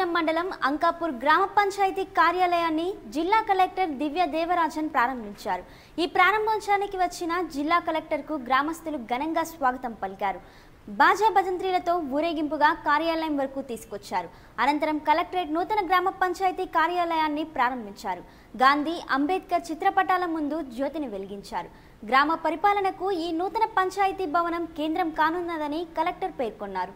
రామాయణం మండలం అంకాపూర్ గ్రామ పంచాయతీ కార్యాలయాన్ని జిల్లా కలెక్టర్ దివ్య దేవరాజన్ ప్రారంభించారు. ఈ ప్రారంభోత్సవానికి వచ్చిన జిల్లా కలెక్టర్కు గ్రామస్తులు ఘనంగా స్వాగతం పలికారు. బాజా భజంత్రీలతో ఊరేగింపుగా కార్యాలయం వరకు తీసుకొచ్చారు. అనంతరం కలెక్టరేట్ నూతన గ్రామ పంచాయతీ కార్యాలయాన్ని ప్రారంభించారు. గాంధీ అంబేద్కర్ చిత్రపటాల ముందు జ్యోతిని వెలిగించారు. గ్రామ పరిపాలనకు ఈ నూతన పంచాయతీ భవనం కేంద్రం కానున్నదని కలెక్టర్ పేర్కొన్నారు.